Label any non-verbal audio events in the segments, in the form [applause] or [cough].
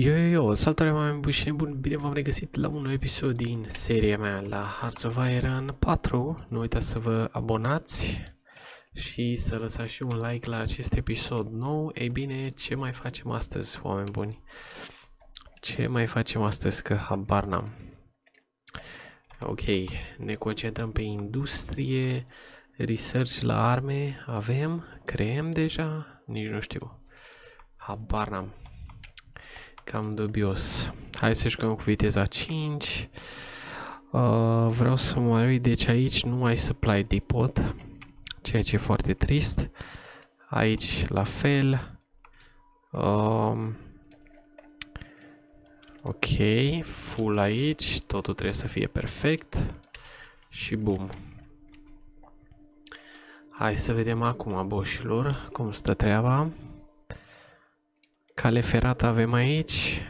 Yo, yo, yo, salutare mai buni și nebuni, bine v-am regăsit la un nou episod din seria mea la Hearts of Iron 4. Nu uitați să vă abonați și să lăsați și un like la acest episod nou. Ei bine, ce mai facem astăzi, oameni buni? Ce mai facem astăzi, că habar n-am. Ok, ne concentrăm pe industrie, research la arme, avem, creăm deja, nici nu știu. Habar n-am. Cam dubios. Hai să jucăm cu viteza 5. Uh, vreau să mă uit, deci aici nu ai supply depot, ceea ce e foarte trist. Aici la fel. Um, ok, full aici, totul trebuie să fie perfect. Și bum. Hai să vedem acum, boșilor, cum stă treaba. Cale ferată avem aici.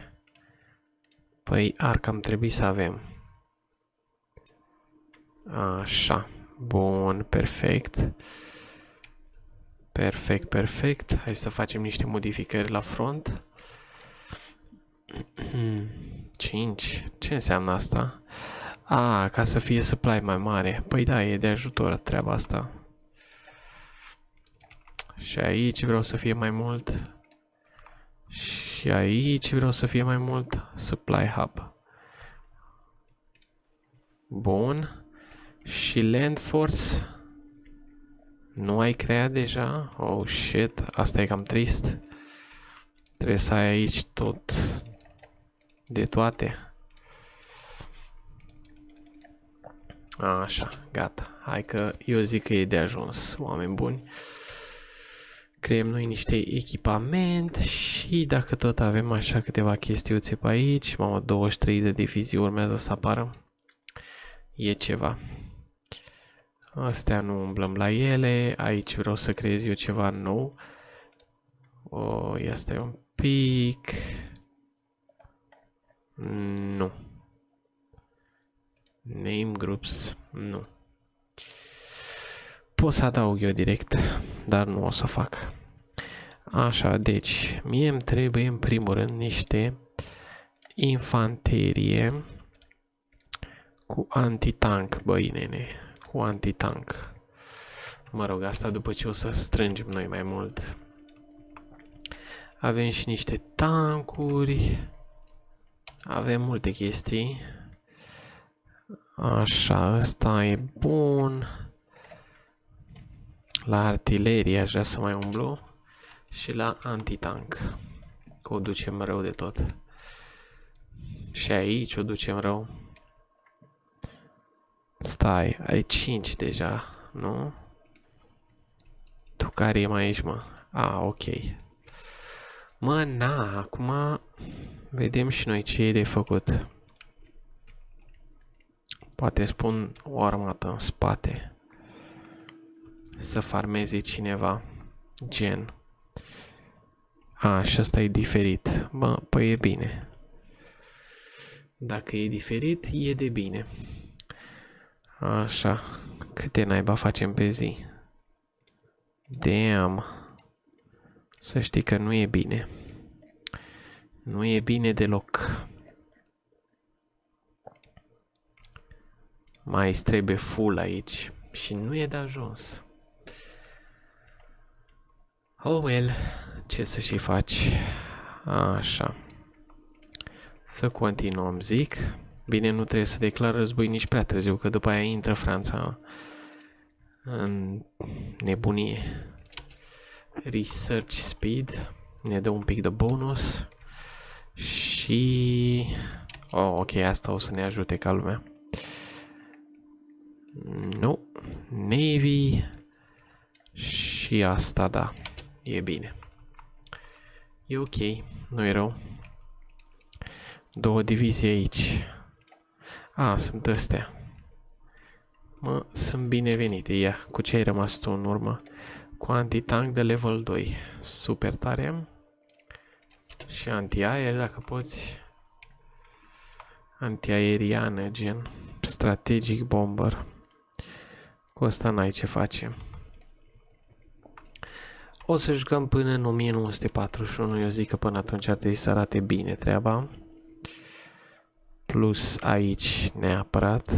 Păi ar cam trebui să avem. Așa. Bun, perfect. Perfect, perfect. Hai să facem niște modificări la front. [clears throat] 5. Ce înseamnă asta? A, ca să fie supply mai mare. Păi da, e de ajutor treaba asta. Și aici vreau să fie mai mult. Și aici vreau să fie mai mult supply hub. Bun. Și land force. Nu ai creat deja? Oh shit, asta e cam trist. Trebuie să ai aici tot de toate. Așa, gata. Hai că eu zic că e de ajuns, oameni buni creăm noi niște echipament și dacă tot avem așa câteva chestiuțe pe aici, mamă, 23 de divizii urmează să apară, e ceva. Astea nu umblăm la ele, aici vreau să creez eu ceva nou. O, este un pic... Nu. Name groups, nu. Pot să adaug eu direct, dar nu o să fac. Așa, deci, mie îmi trebuie în primul rând niște infanterie cu antitank, băi nene, cu antitank. Mă rog, asta după ce o să strângem noi mai mult. Avem și niște tancuri. Avem multe chestii. Așa, ăsta e bun. La artilerie aș vrea să mai umblu. Și la antitank. Că o ducem rău de tot. Și aici o ducem rău. Stai, ai 5 deja, nu? Tu care e mai aici, mă? A, ok. Mă, na, acum vedem și noi ce e de făcut. Poate spun o armată în spate să farmeze cineva. Gen. A, și asta e diferit. Bă, păi e bine. Dacă e diferit, e de bine. Așa. Câte naiba facem pe zi? Damn. Să știi că nu e bine. Nu e bine deloc. Mai trebuie full aici. Și nu e de ajuns. Oh well, ce să și faci? Așa. Să continuăm, zic. Bine, nu trebuie să declar război nici prea târziu, că după aia intră Franța în nebunie. Research speed ne dă un pic de bonus și... Oh, ok, asta o să ne ajute ca lumea. Nu. Navy și asta, da. E bine. E ok, nu e rău. Două divizii aici. A, sunt astea. Mă, sunt binevenite. Ia, cu ce ai rămas tu în urmă? Cu anti-tank de level 2. Super tare. Și anti-aer, dacă poți. Anti-aeriană, gen. Strategic bomber. Cu asta n-ai ce face. O să jucăm până în 1941, eu zic că până atunci ar trebui să arate bine treaba. Plus aici neapărat.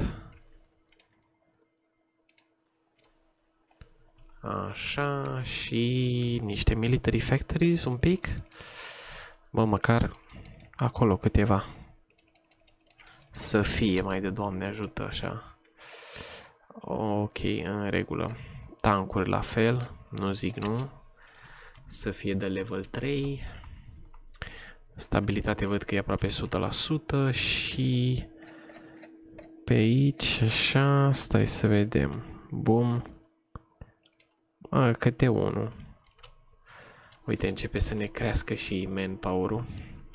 Așa, și niște military factories un pic. Bă, măcar acolo câteva. Să fie mai de Doamne ajută, așa. Ok, în regulă. Tancuri la fel, nu zic nu. Să fie de level 3. Stabilitate văd că e aproape 100% și pe aici, așa, stai să vedem. Bum. A, câte unul. Uite, începe să ne crească și manpower-ul.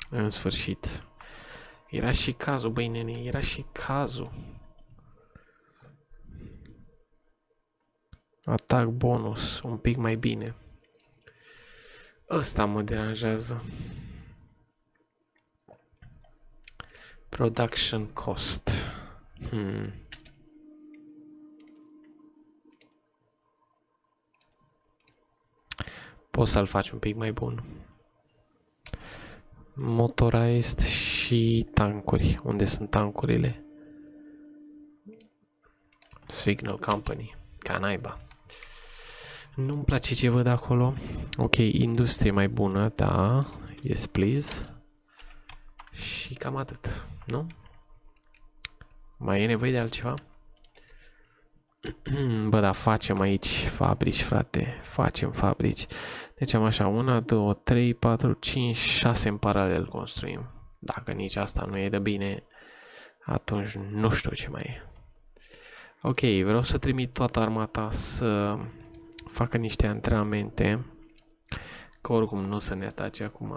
În sfârșit. Era și cazul, băi nene, era și cazul. Atac bonus, un pic mai bine. Ăsta mă deranjează. Production cost. Hmm. Poți să-l faci un pic mai bun. Motorized și tancuri. Unde sunt tancurile? Signal Company. Ca naiba. Nu-mi place ce văd acolo. Ok, industrie mai bună, da. Yes, please. Și cam atât, nu? Mai e nevoie de altceva? [clears throat] Bă, da, facem aici fabrici, frate. Facem fabrici. Deci am așa, 1, 2, 3, 4, 5, 6 în paralel construim. Dacă nici asta nu e de bine, atunci nu știu ce mai e. Ok, vreau să trimit toată armata să facă niște antrenamente. Că oricum nu să ne atace acum.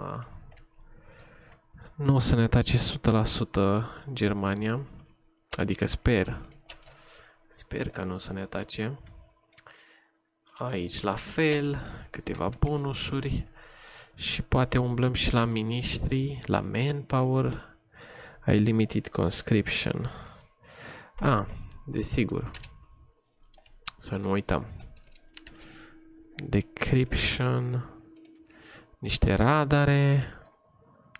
Nu o să ne atace 100% Germania. Adică sper. Sper că nu o să ne atace. Aici la fel, câteva bonusuri. Și poate umblăm și la ministri, la manpower. Ai limited conscription. Ah, desigur. Să nu uităm. Decryption. Niște radare.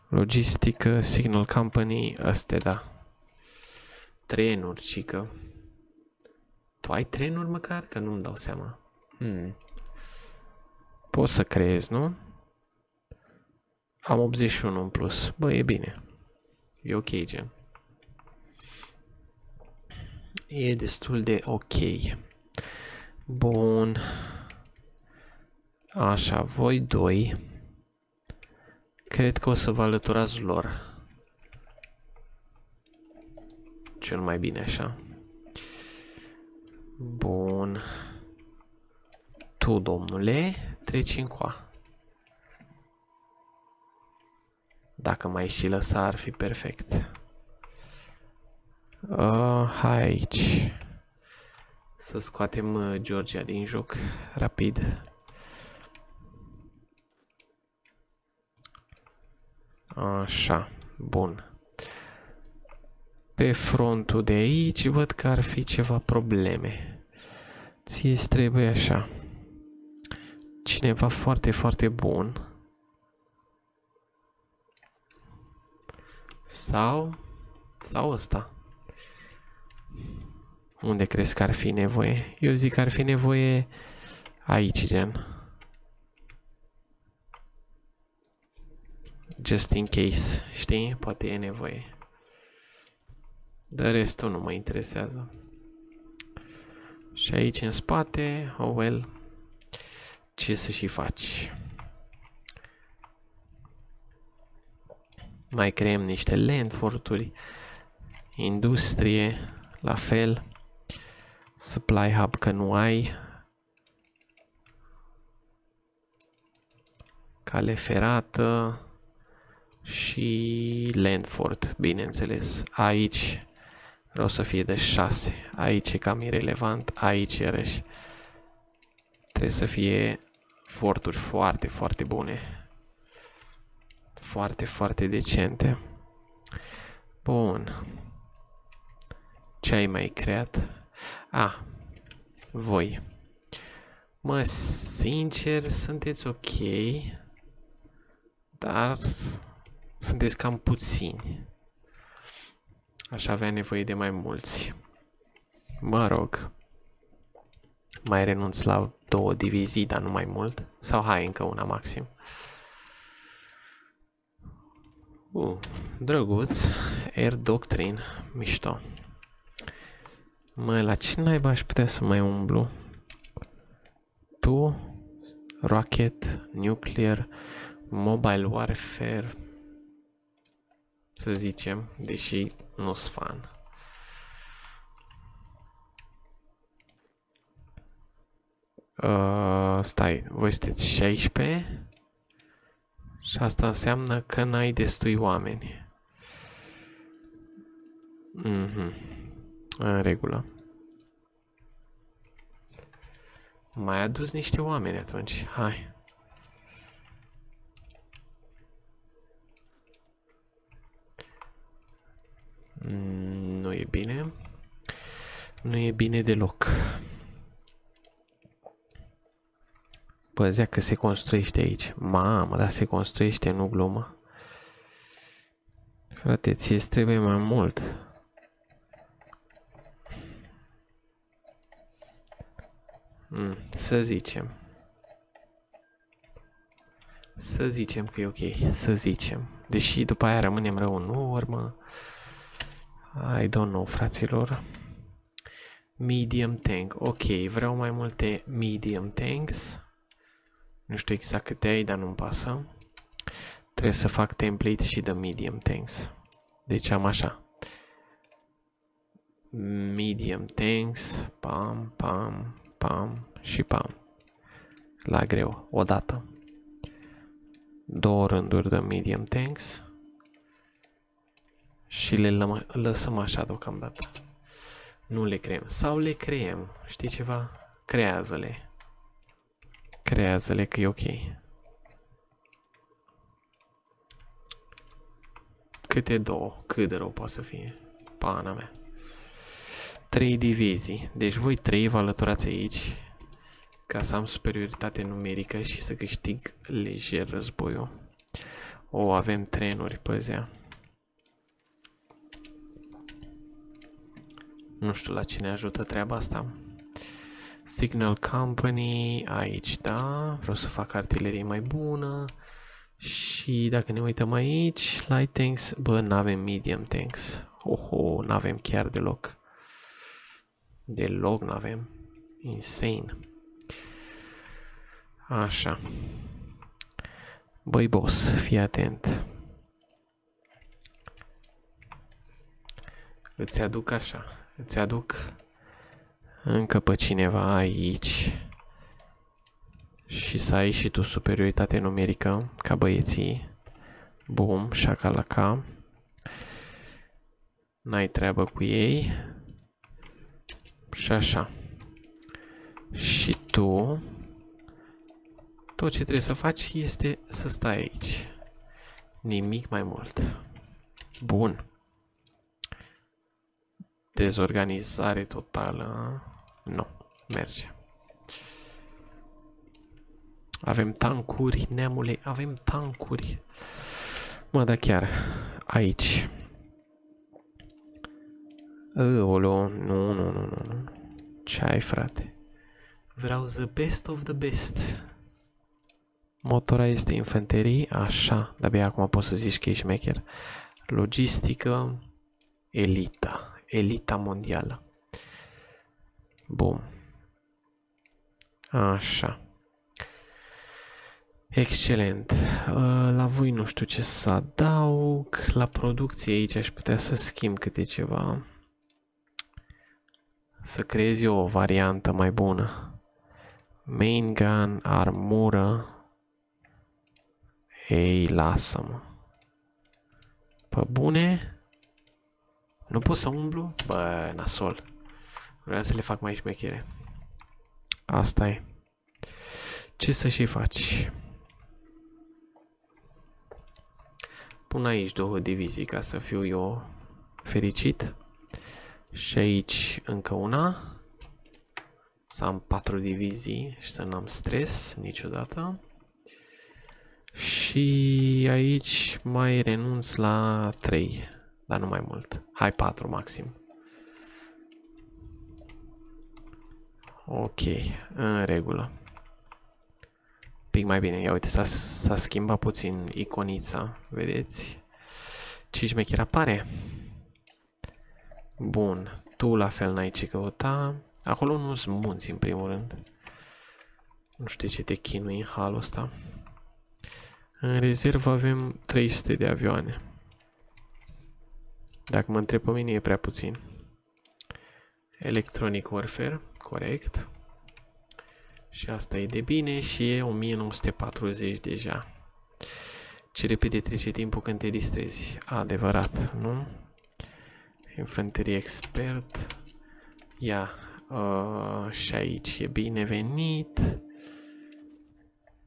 Logistică, Signal Company, astea da. Trenuri, cică. Tu ai trenuri măcar? Că nu-mi dau seama. Hmm. Poți să creezi, nu? Am 81 în plus. Bă, e bine. E ok, gen. E destul de ok. Bun. Așa, voi doi. Cred că o să vă alăturați lor. Cel mai bine așa. Bun. Tu, domnule, treci încoa. Dacă mai și lăsa, ar fi perfect. Uh, hai aici. Să scoatem uh, Georgia din joc rapid. Așa, bun. Pe frontul de aici văd că ar fi ceva probleme. Ție trebuie așa. Cineva foarte, foarte bun. Sau... Sau ăsta. Unde crezi că ar fi nevoie? Eu zic că ar fi nevoie aici, gen. Just in case, știi? Poate e nevoie. Dar restul nu mă interesează. Și aici în spate, oh well, ce să și faci? Mai creăm niște landforturi, industrie, la fel, supply hub că nu ai, cale ferată și landfort, bineînțeles. Aici Vreau să fie de 6. Aici e cam irrelevant. Aici iarăși. Trebuie să fie forturi foarte, foarte bune. Foarte, foarte decente. Bun. Ce ai mai creat? A, ah, voi. Mă, sincer, sunteți ok. Dar sunteți cam puțini. Aș avea nevoie de mai mulți. Mă rog. Mai renunț la două divizii, dar nu mai mult. Sau hai, încă una maxim. Uh, drăguț. Air Doctrine. Mișto. Mă, la ce naiba aș putea să mai umblu? Tu, Rocket, Nuclear, Mobile Warfare, să zicem, deși nu sunt fan. Uh, stai, voi sunteți 16 și asta înseamnă că n-ai destui oameni. Mhm. Mm în regulă. Mai adus niște oameni atunci. Hai. Mm, nu e bine. Nu e bine deloc. Bă, că se construiește aici. Mamă, dar se construiește, nu glumă. Frate, ți trebuie mai mult. Mm, să zicem. Să zicem că e ok, să zicem. Deși după aia rămânem rău în urmă. I don't know, fraților. Medium tank. Ok, vreau mai multe medium tanks. Nu știu exact câte ai, dar nu-mi pasă. Trebuie să fac template și de medium tanks. Deci am așa. Medium tanks. Pam, pam, pam și pam. La greu, odată. Două rânduri de medium tanks. Și le lăsăm așa deocamdată. Nu le creăm. Sau le creăm. Știi ceva? Creează-le. Creează-le că e ok. Câte două? Cât de rău poate să fie? Pana mea. Trei divizii. Deci voi trei vă alăturați aici ca să am superioritate numerică și să câștig lejer războiul. O, avem trenuri pe Nu știu la cine ajută treaba asta. Signal Company, aici, da. Vreau să fac artilerie mai bună. Și dacă ne uităm aici, light tanks, bă, n-avem medium tanks. Oho, n-avem chiar deloc. Deloc n-avem. Insane. Așa. Băi, boss, fii atent. Îți aduc așa. Îți aduc încă pe cineva aici. Și să ai și tu superioritate numerică, ca băieții. Bum, șacalaca. N-ai treabă cu ei. Și așa. Și tu tot ce trebuie să faci este să stai aici. Nimic mai mult. Bun. Dezorganizare totală. Nu, merge. Avem tancuri, neamule, avem tancuri. Mă, da chiar, aici. Ăolo, nu, nu, nu, nu, nu. Ce ai, frate? Vreau the best of the best. Motora este infanterii, așa, de-abia acum poți să zici că e șmecher. Logistică, elita, elita mondială. Bun. Așa. Excelent. Uh, la voi nu știu ce să adaug. La producție aici aș putea să schimb câte ceva. Să creez eu o variantă mai bună. Main gun, armură, ei, lasă-mă. Pe bune? Nu pot să umblu? Bă, nasol. Vreau să le fac mai șmechere. Asta e. Ce să și faci? Pun aici două divizii ca să fiu eu fericit. Și aici încă una. să am 4 divizii și să n-am stres niciodată. Și aici mai renunț la 3, dar nu mai mult. Hai 4 maxim. Ok, în regulă. Pic mai bine, ia uite, s-a schimbat puțin iconița, vedeți? Ce șmecher apare? Bun, tu la fel n-ai ce căuta. Acolo nu sunt munți în primul rând. Nu știu ce te chinui în halul ăsta. În rezervă avem 300 de avioane. Dacă mă întreb pe mine e prea puțin. Electronic Warfare, corect. Și asta e de bine și e 1940 deja. Ce repede trece timpul când te distrezi. Adevărat, nu? Infanterie expert. Ia. Uh, și aici e binevenit.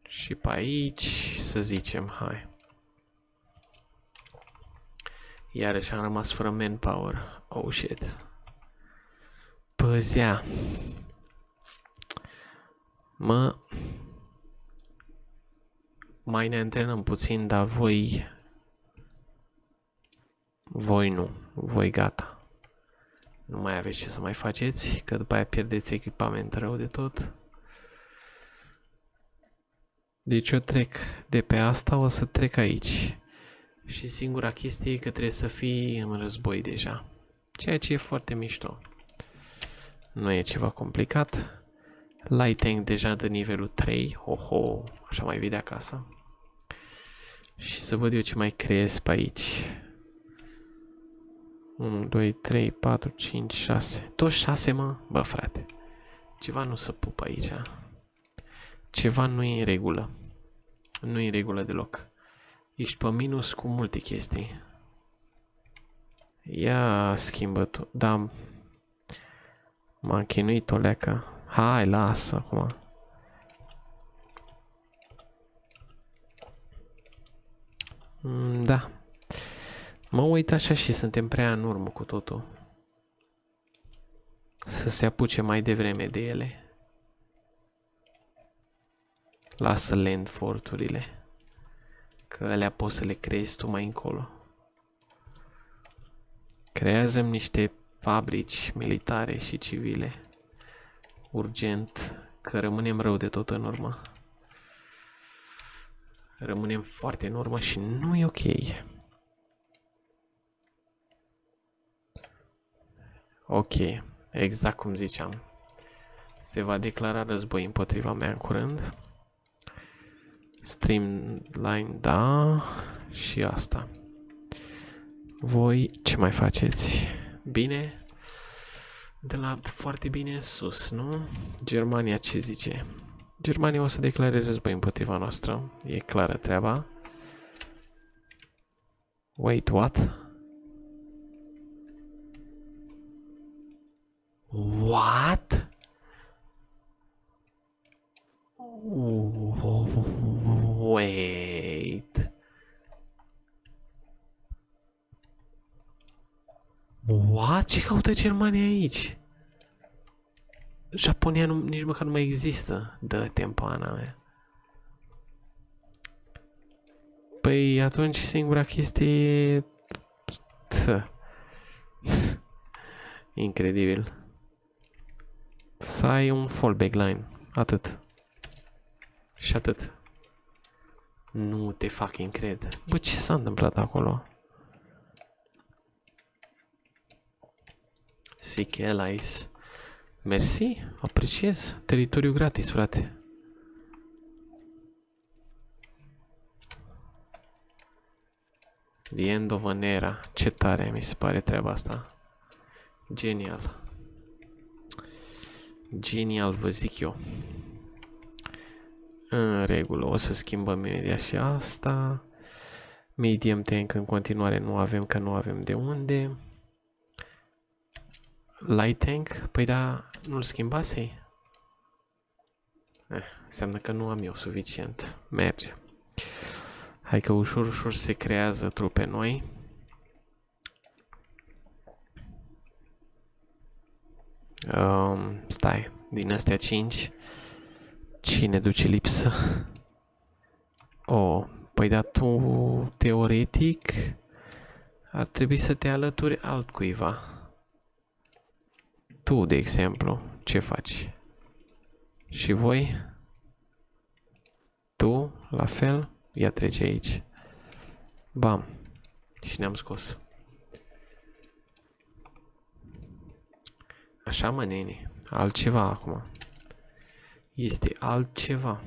Și pe aici, să zicem, hai. Iarăși am rămas fără manpower. Oh shit. Păzea. Mă... Mai ne antrenăm puțin, dar voi... Voi nu. Voi gata. Nu mai aveți ce să mai faceți, că după aia pierdeți echipament rău de tot. Deci eu trec de pe asta, o să trec aici. Și singura chestie e că trebuie să fii în război deja. Ceea ce e foarte mișto. Nu e ceva complicat. Light tank deja de nivelul 3. Oho, așa mai vii de acasă. Și să văd eu ce mai creez pe aici. 1, 2, 3, 4, 5, 6. Tot 6, mă? Bă, frate. Ceva nu se pupă aici. Ceva nu e în regulă. Nu e în regulă deloc. Ești pe minus cu multe chestii. Ia schimbă tu. Da. M-am chinuit o leacă. Hai, lasă acum. Mm, da. Mă uit așa și suntem prea în urmă cu totul. Să se apuce mai devreme de ele. Lasă landforturile. Că alea poți să le creezi tu mai încolo. creează niște fabrici militare și civile. Urgent, că rămânem rău de tot în urmă. Rămânem foarte în urmă și nu e ok. Ok, exact cum ziceam. Se va declara război împotriva mea în curând. Streamline, da. Și asta. Voi ce mai faceți? Bine? De la foarte bine în sus, nu? Germania ce zice? Germania o să declare război împotriva noastră. E clară treaba. Wait, what? What? Wait. What? Ce caută Germania aici? Japonia nu, nici măcar nu mai există. Dă tempana mea. Păi atunci singura chestie e... Incredibil. Să ai un fallback line. Atât. Și atât. Nu te fac încred. Bă, ce s-a întâmplat acolo? Sick Allies. Mersi, apreciez. Teritoriu gratis, frate. The end of an era. Ce tare mi se pare treaba asta. Genial. Genial, vă zic eu. În regulă, o să schimbăm imediat și asta. Medium tank în continuare nu avem, că nu avem de unde. Light tank? Păi da, nu-l schimbasei? Eh, înseamnă că nu am eu suficient. Merge. Hai că ușor, ușor se creează trupe noi. Um, stai, din astea 5. Cine duce lipsă? Oh, păi da tu teoretic ar trebui să te alături altcuiva. Tu, de exemplu, ce faci? Și voi? Tu, la fel? Ia trece aici. Bam. Și ne-am scos. Așa mă, nene. Altceva acum. Este altceva.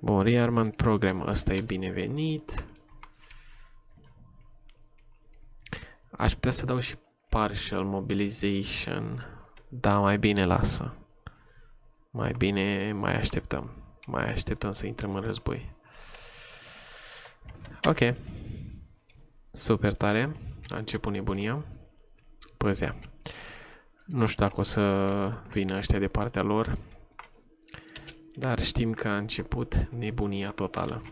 Bun, rearmament program ăsta e binevenit. Aș putea să dau și partial mobilization. Da, mai bine lasă. Mai bine mai așteptăm. Mai așteptăm să intrăm în război. Ok. Super tare. A început nebunia. Păzea. Nu știu dacă o să vină ăștia de partea lor. Dar știm că a început nebunia totală.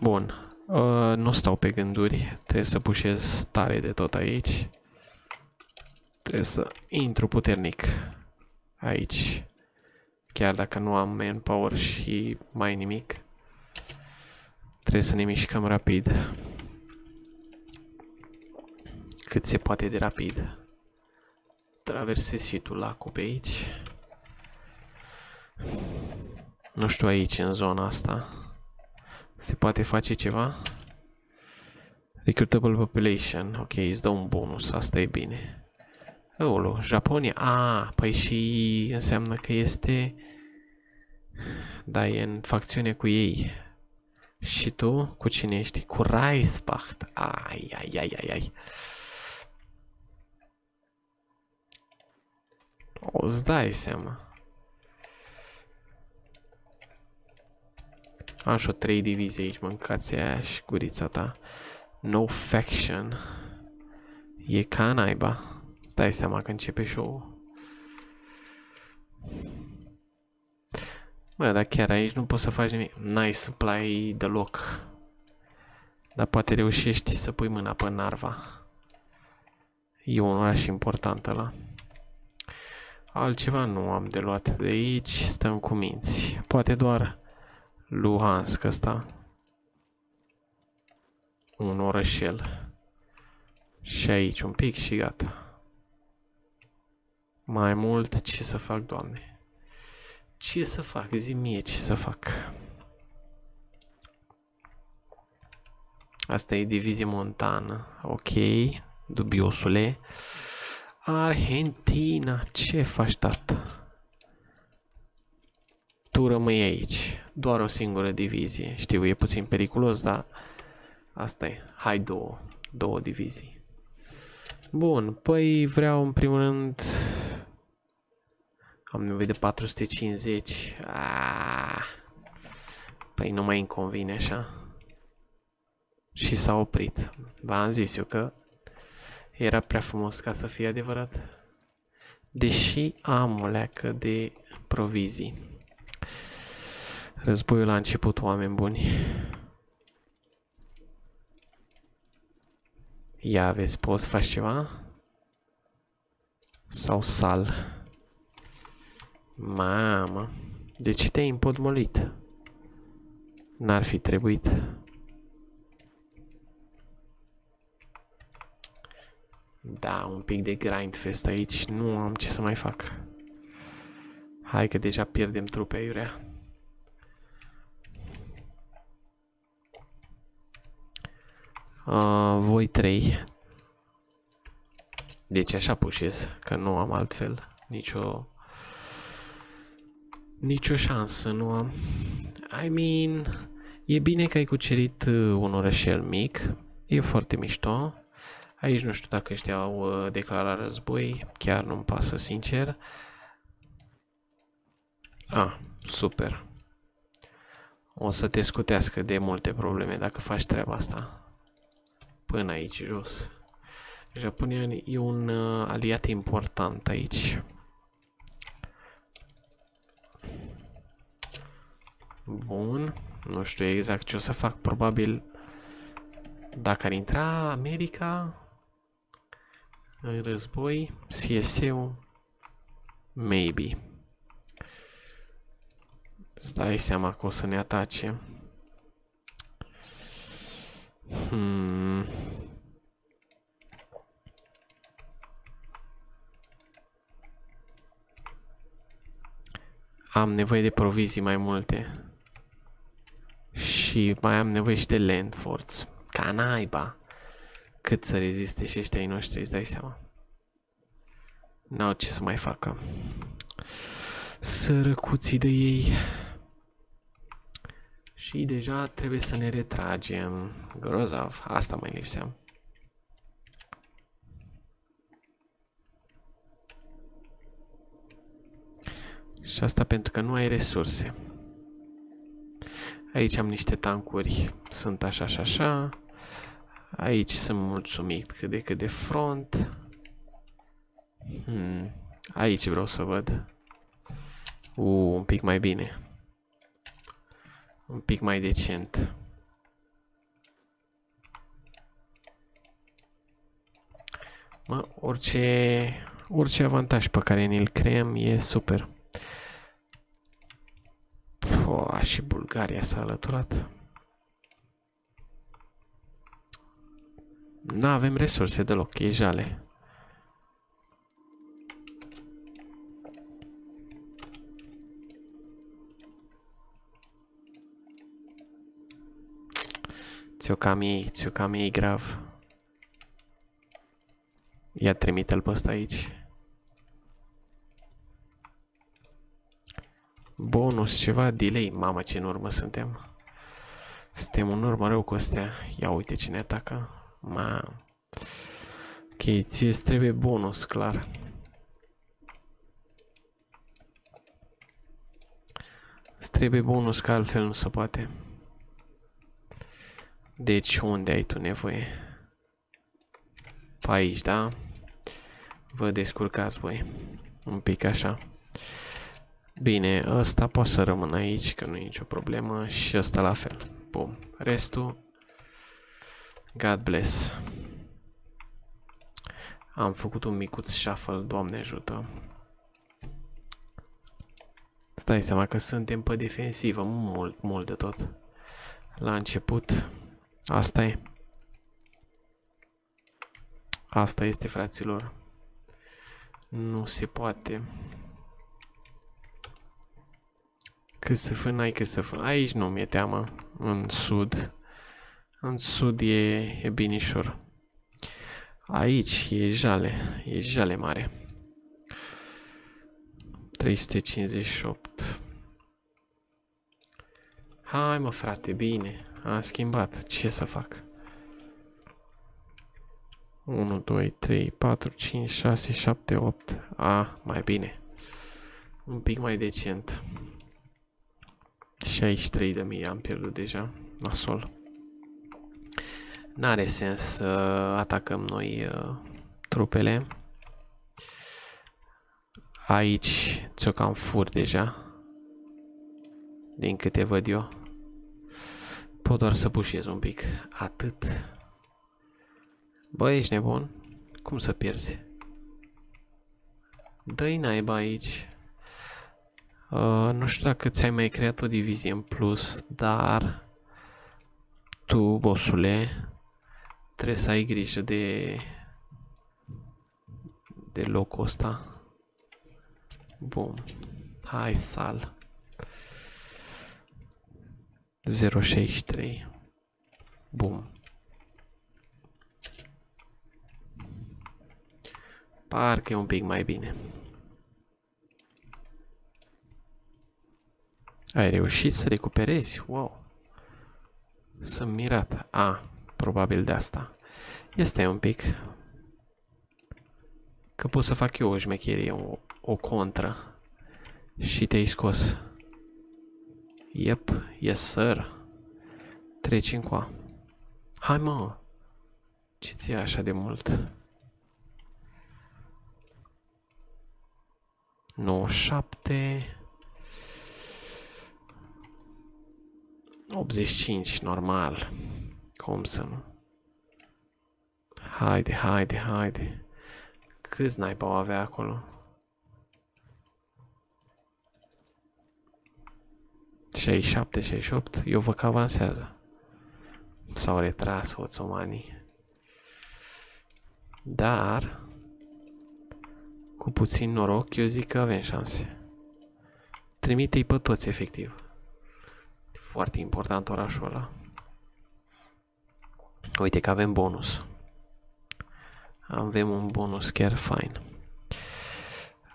Bun. Uh, nu stau pe gânduri. Trebuie să pușez tare de tot aici. Trebuie să intru puternic aici. Chiar dacă nu am manpower și mai nimic. Trebuie să ne mișcăm rapid. Cât se poate de rapid. Traversez și tu lacul pe aici. Nu știu aici, în zona asta. Se poate face ceva? Recruitable population. Ok, îți dă un bonus. Asta e bine. Olo, Japonia. Ah, păi și înseamnă că este... Da, e în facțiune cu ei. Și tu? Cu cine ești? Cu Reispacht. Ai, ai, ai, ai, ai. O, îți dai seama. Am și o trei divizii aici, mâncați aia și gurița ta. No faction. E ca naiba. Dai seama că începe show-ul. Bă, dar chiar aici nu poți să faci nimic. N-ai supply deloc. Dar poate reușești să pui mâna pe Narva. E un oraș important ăla. Altceva nu am de luat de aici, stăm cu minți. Poate doar Luhansk ăsta. Un orășel. Și aici un pic și gata. Mai mult ce să fac, doamne? Ce să fac? Zi mie ce să fac. Asta e divizie montană. Ok, dubiosule. Argentina, ce faci, tată? Tu rămâi aici doar o singură divizie. Știu, e puțin periculos, dar asta e. Hai două, două divizii. Bun, păi vreau în primul rând... Am nevoie de 450. Ah, păi nu mai îmi convine așa. Și s-a oprit. V-am zis eu că era prea frumos ca să fie adevărat. Deși am o leacă de provizii. Războiul a început, oameni buni. Ia vezi, poți să faci ceva? Sau sal? Mamă, de ce te-ai împodmolit? N-ar fi trebuit. Da, un pic de grind fest aici, nu am ce să mai fac. Hai că deja pierdem trupe aiurea. Uh, voi trei. Deci așa pușez, că nu am altfel nicio nicio șansă, nu am. I mean, e bine că ai cucerit uh, un orășel mic, e foarte mișto. Aici nu știu dacă ăștia au uh, declarat război, chiar nu-mi pasă sincer. Ah, super. O să te scutească de multe probleme dacă faci treaba asta până aici jos. Japonia e un uh, aliat important aici. Bun. Nu știu exact ce o să fac. Probabil dacă ar intra America în război, CSU, maybe. Îți dai seama că o să ne atace. Hmm. Am nevoie de provizii mai multe. Și mai am nevoie și de land force. Ca naiba. Cât să reziste și ăștia ai noștri, îți dai seama. N-au ce să mai facă. Sărăcuții de ei. Și deja trebuie să ne retragem. Grozav, asta mai lipsea. Și asta pentru că nu ai resurse. Aici am niște tancuri, sunt așa și așa. Aici sunt mulțumit cât de cât de front. Hmm. Aici vreau să văd. U, un pic mai bine. Un pic mai decent. Mă, orice, orice avantaj pe care ni-l creăm e super. Oh, și Bulgaria s-a alăturat. Nu avem resurse deloc, e jale. Ți-o cam ei, ți-o cam ei grav. Ia trimite-l pe ăsta aici. Bonus, ceva delay. Mamă, ce în urmă suntem. Suntem în urmă rău cu astea. Ia uite cine atacă. Ma. Ok, ție trebuie bonus, clar. Îți trebuie bonus, că altfel nu se poate. Deci unde ai tu nevoie? Pe aici, da? Vă descurcați voi. Un pic așa. Bine, ăsta poate să rămână aici, că nu e nicio problemă. Și ăsta la fel. Bun. Restul... God bless. Am făcut un micuț shuffle, Doamne ajută. Stai seama că suntem pe defensivă mult, mult de tot. La început, asta e. Asta este, fraților. Nu se poate. Cât să fă, n-ai cât să fă. Aici nu mi-e teamă. În sud. În sud e, e binișor. Aici e jale. E jale mare. 358. Hai mă frate, bine. Am schimbat. Ce să fac? 1, 2, 3, 4, 5, 6, 7, 8. A, mai bine. Un pic mai decent. 63 de mii am pierdut deja. Nasol. N-are sens să atacăm noi uh, trupele. Aici ți-o cam fur deja. Din câte văd eu. Pot doar să pușez un pic. Atât. Bă, ești nebun? Cum să pierzi? Dă-i naiba aici. Uh, nu știu dacă ți-ai mai creat o divizie în plus, dar tu, bosule, trebuie să ai grijă de de locul ăsta. Bun. Hai, sal. 063. Bun. Parcă e un pic mai bine. Ai reușit să recuperezi? Wow. Sunt mirat. A, probabil de asta. Este un pic. Că pot să fac eu o șmecherie, o, o contră. Și te-ai scos. Yep, yes sir. Treci încoa. Hai mă. Ce ți așa de mult? 97 85, normal. Cum să nu? Haide, haide, haide. Câți naipa o avea acolo? 67, 68, eu văd că avansează. S-au retras oțomanii. Dar, cu puțin noroc, eu zic că avem șanse. Trimite-i pe toți, efectiv. Foarte important orașul ăla. Uite că avem bonus. Avem un bonus chiar fain.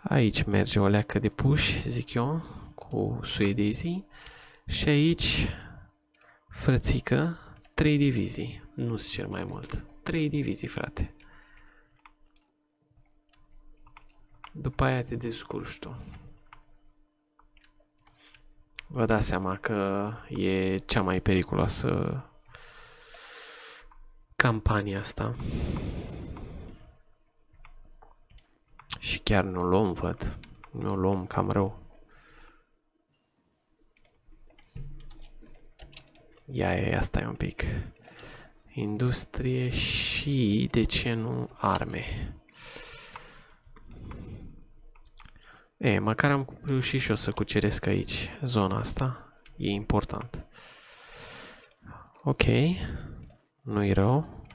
Aici merge o leacă de push, zic eu, cu suedezii. Și aici, frățică, 3 divizii. Nu-ți cer mai mult. 3 divizii, frate. După aia te descurci tu. Vă dați seama că e cea mai periculoasă campania asta. Și chiar nu o luăm, văd. Nu o luăm cam rău. Ia, ia, ia, stai un pic. Industrie și, de ce nu, arme. E, măcar am reușit și eu să cuceresc aici zona asta. E important. Ok. Nu-i rău.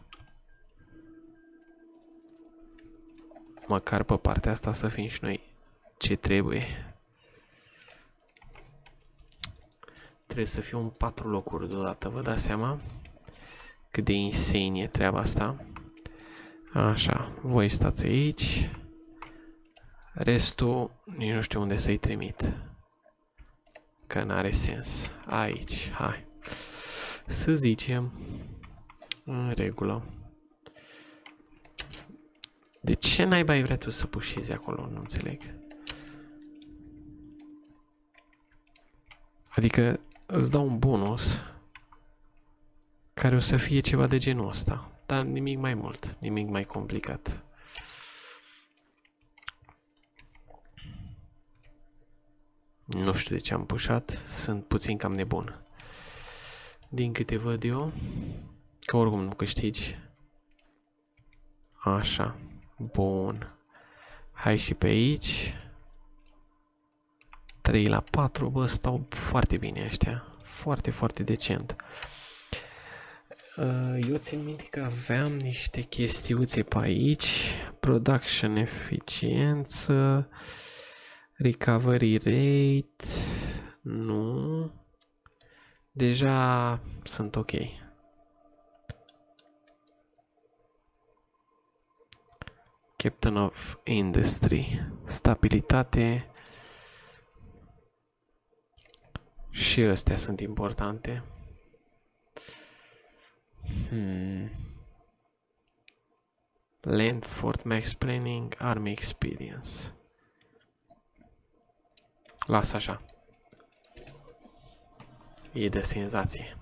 Măcar pe partea asta să fim și noi ce trebuie. Trebuie să fiu în patru locuri deodată, vă dați seama? Cât de insane e treaba asta. Așa, voi stați aici. Restul, nici nu știu unde să-i trimit. Că n-are sens. Aici, hai. Să zicem. În regulă. De ce naiba ai vrea tu să pușezi acolo? Nu înțeleg. Adică îți dau un bonus care o să fie ceva de genul ăsta. Dar nimic mai mult, nimic mai complicat. Nu știu de ce am pușat, sunt puțin cam nebun. Din câte văd eu, că oricum nu câștigi. Așa, bun. Hai și pe aici. 3 la 4, bă, stau foarte bine ăștia. Foarte, foarte decent. Uh, eu țin minte că aveam niște chestiuțe pe aici. Production eficiență. Recovery rate. Nu. Deja sunt ok. Captain of Industry. Stabilitate. Și astea sunt importante. Hmm. Land Fort Max Planning Army Experience. Lasă așa. E de senzație.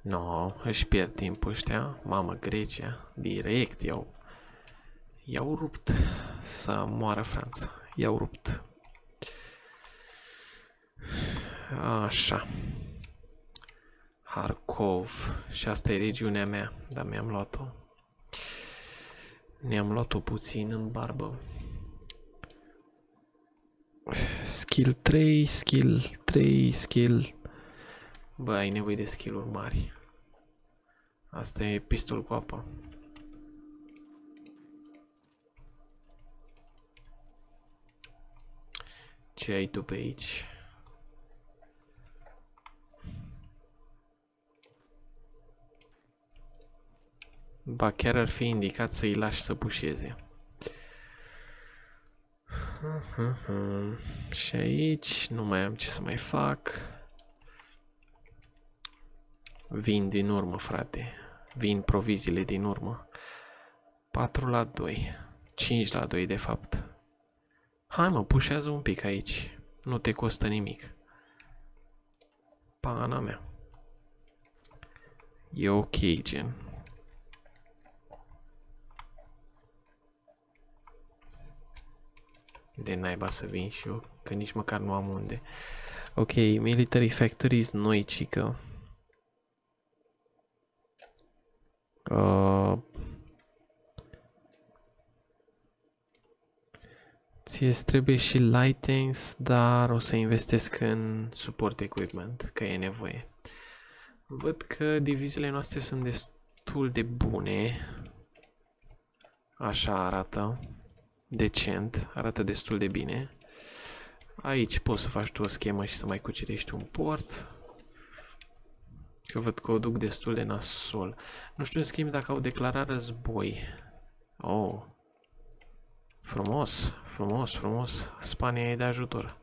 No, își pierd timpul ăștia. Mamă, Grecia. Direct iau. I-au rupt să moară Franța. I-au rupt. Așa. Harkov. Și asta e regiunea mea, dar mi-am luat-o. Ne-am luat-o puțin în barbă. Skill 3, skill 3, skill... Bă, ai nevoie de skill-uri mari. Asta e pistol cu apă. Ce ai tu pe aici? Ba chiar ar fi indicat să-i lași să pușeze. Și aici nu mai am ce să mai fac. Vin din urmă, frate. Vin proviziile din urmă. 4 la 2. 5 la 2, de fapt. Hai mă, pușează un pic aici. Nu te costă nimic. Pana mea. E ok, gen. De naiba să vin și eu, că nici măcar nu am unde. Ok, military factories noi, cică. Uh, Ție îți trebuie și lightings, dar o să investesc în support equipment, că e nevoie. Văd că diviziile noastre sunt destul de bune. Așa arată. Decent. Arată destul de bine. Aici poți să faci tu o schemă și să mai cucerești un port. Că văd că o duc destul de nasol. Nu știu în schimb dacă au declarat război. Oh. Frumos, frumos, frumos. Spania e de ajutor.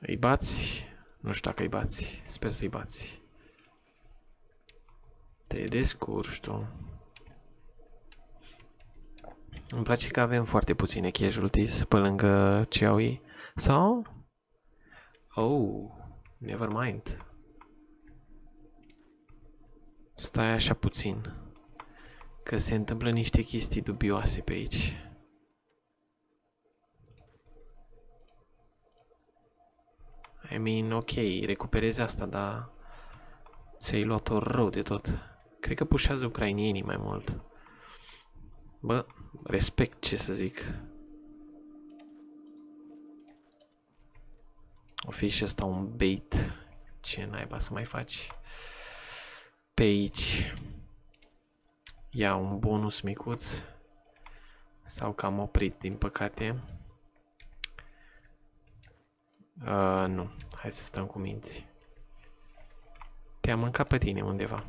Îi bați? Nu știu dacă îi bați. Sper să-i bați. Te descurci tu. Îmi place că avem foarte puține casualties pe lângă ce au ei. Sau? Oh, never mind. Stai așa puțin. Că se întâmplă niște chestii dubioase pe aici. I mean, ok, recuperezi asta, dar ți-ai luat-o rău de tot. Cred că pușează ucrainienii mai mult. Bă, respect ce să zic. O fi și ăsta un bait. Ce naiba să mai faci? Pe aici. Ia un bonus micuț. Sau că am oprit, din păcate. Uh, nu. Hai să stăm cu minți. Te-am mâncat pe tine undeva.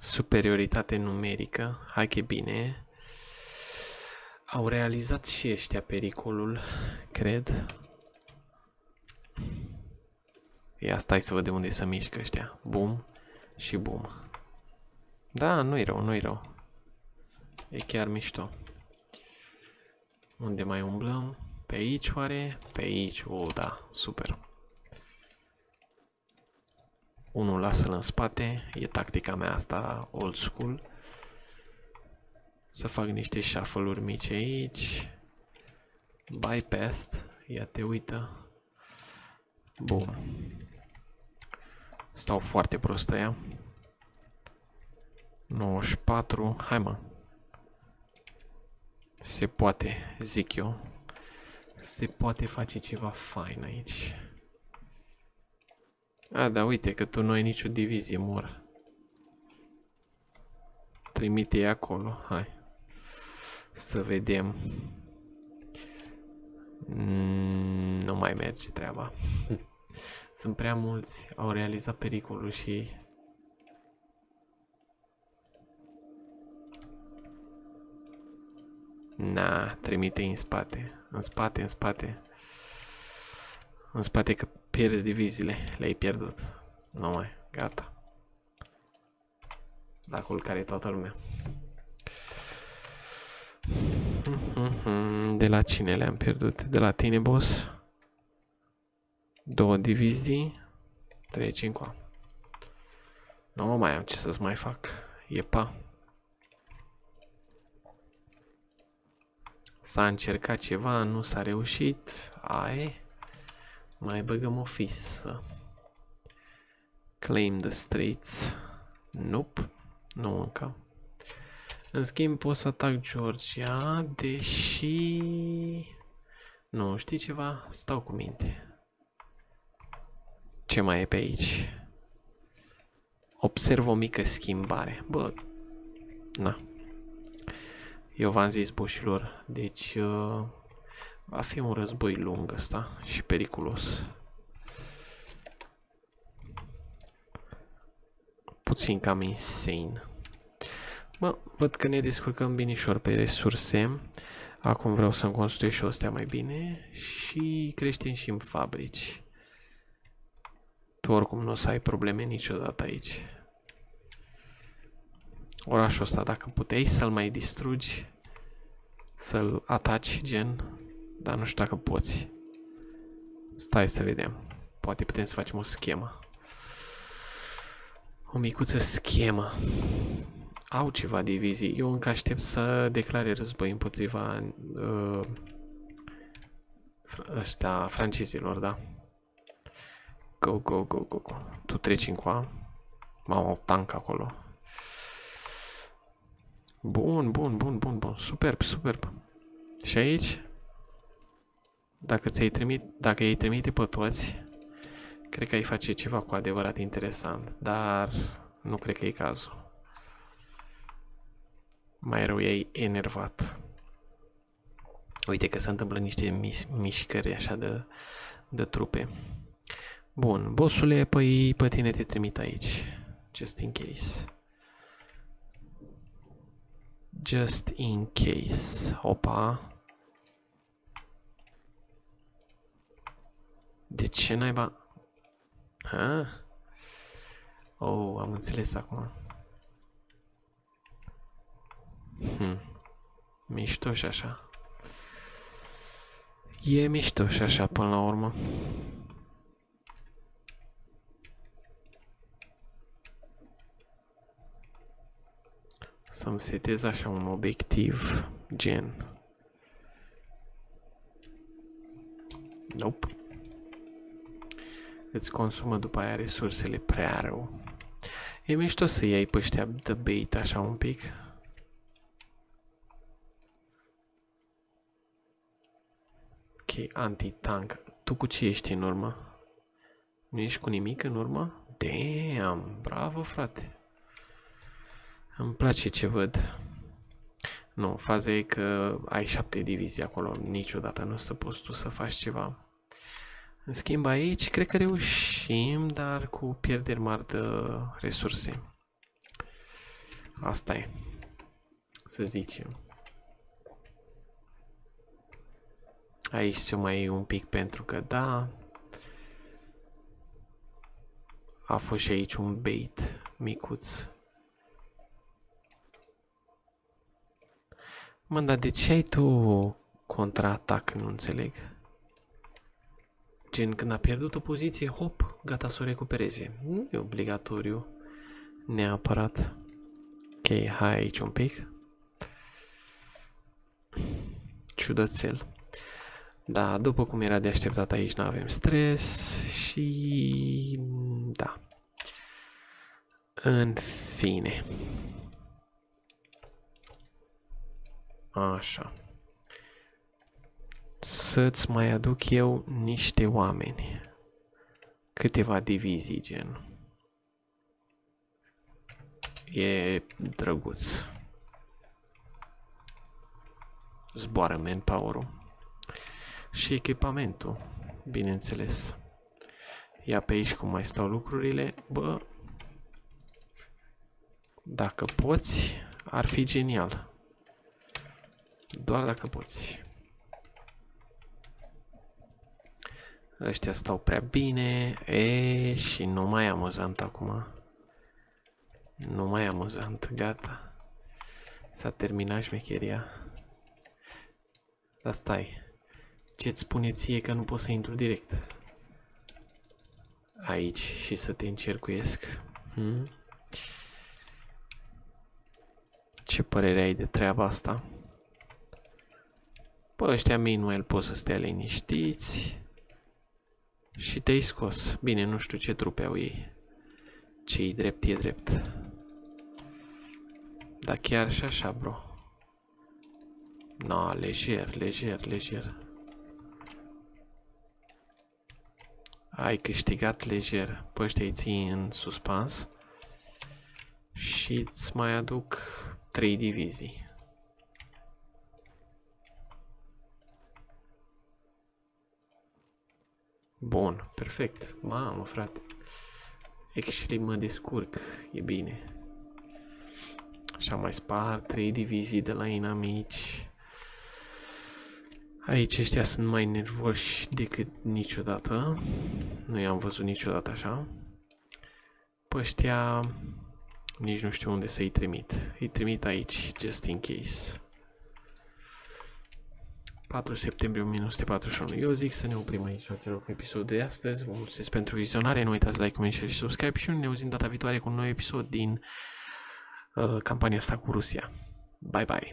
Superioritate numerică. Hai că e bine. Au realizat și ăștia pericolul, cred. Ia stai să vedem unde se mișcă ăștia. Bum și bum. Da, nu-i rău, nu-i rău. E chiar mișto. Unde mai umblăm? Pe aici oare? Pe aici, o, da, super. Unul lasă-l în spate, e tactica mea asta old school. Să fac niște shuffle-uri mici aici. Bypassed, ia te uită. Bun. Stau foarte prost ăia. 94, hai mă. Se poate, zic eu. Se poate face ceva fain aici. A, da, uite că tu nu ai nicio divizie, mor. Trimite acolo, hai. Să vedem. Mm, nu mai merge treaba. [laughs] Sunt prea mulți, au realizat pericolul și Na, trimite în spate. În spate, în spate. În spate că pierzi diviziile. Le-ai pierdut. Nu mai, gata. La culcare toată lumea. [laughs] De la cine le-am pierdut? De la tine, boss? Două divizii. Treci încoa. Nu mai am ce să-ți mai fac. E pa. S-a încercat ceva, nu s-a reușit. Ai. Mai băgăm o fisă. Claim the streets. Nope. Nu încă. În schimb pot să atac Georgia, deși... Nu, știi ceva? Stau cu minte. Ce mai e pe aici? Observ o mică schimbare. Bă, na. Eu v-am zis bușilor, deci uh, va fi un război lung ăsta și periculos. Puțin cam insane. Mă, văd că ne descurcăm binișor pe resurse. Acum vreau să-mi construiesc și astea mai bine și creștem și în fabrici. Tu oricum nu o să ai probleme niciodată aici orașul ăsta, dacă puteai să-l mai distrugi, să-l ataci, gen, dar nu știu dacă poți. Stai să vedem. Poate putem să facem o schemă. O micuță schemă. Au ceva divizii. Eu încă aștept să declare război împotriva uh, ăștia francezilor, da? Go, go, go, go, go. Tu treci în coa. Mamă, tank acolo. Bun, bun, bun, bun, bun. Superb, superb. Și aici, dacă ți-ai trimit, dacă ei trimite pe toți, cred că ai face ceva cu adevărat interesant, dar nu cred că e cazul. Mai rău ei enervat. Uite că se întâmplă niște mis mișcări așa de, de trupe. Bun, bossule, păi pe tine te trimit aici. Just in case. Just in case. Opa. De ce naiba? Ha? Oh, am înțeles acum. Hmm. Mișto și așa. E mișto și așa până la urmă. Să-mi setez așa un obiectiv gen. Nope. Îți consumă după aia resursele prea rău. E mișto să iei pe ăștia de bait așa un pic. Ok, anti-tank. Tu cu ce ești în urmă? Nu ești cu nimic în urmă? Damn, bravo frate. Îmi place ce văd. Nu, faza e că ai șapte divizii acolo, niciodată nu o să poți tu să faci ceva. În schimb aici, cred că reușim, dar cu pierderi mari de resurse. Asta e, să zicem. Aici se mai un pic pentru că da. A fost și aici un bait micuț. Mă, dar de ce ai tu contraatac? Nu înțeleg. Gen, când a pierdut o poziție, hop, gata să o recupereze. Nu e obligatoriu neapărat. Ok, hai aici un pic. Ciudățel. Da, după cum era de așteptat aici nu avem stres și... da. În fine. Așa. Să-ți mai aduc eu niște oameni. Câteva divizii, gen. E drăguț. Zboară manpower-ul. Și echipamentul, bineînțeles. Ia pe aici cum mai stau lucrurile. Bă, dacă poți, ar fi genial. Doar dacă poți. Ăștia stau prea bine. E, și nu mai amuzant acum. Nu mai amuzant, gata. S-a terminat șmecheria. Dar stai. Ce-ți spune ție că nu pot să intru direct? Aici și să te încercuiesc. Hmm? Ce părere ai de treaba asta? Pă, ăștia el pot să stea liniștiți. Și te-ai scos. Bine, nu știu ce trupe au ei. ce drept e drept. Dar chiar și așa, bro. No, lejer, lejer, lejer. Ai câștigat lejer. Pe ăștia îi ții în suspans. Și îți mai aduc 3 divizii. Bun, perfect. Mamă, frate. Actually mă descurc, e bine. Așa mai spar 3 divizii de la inamici. Aici ăștia sunt mai nervoși decât niciodată. Nu i-am văzut niciodată așa. Pe ăștia nici nu știu unde să-i trimit. Îi trimit aici, just in case. 4 septembrie 1941. Eu zic să ne oprim aici, fraților, cu episodul de astăzi. Vă mulțumesc pentru vizionare. Nu uitați like, comment, share și subscribe și ne auzim data viitoare cu un nou episod din uh, campania asta cu Rusia. Bye bye!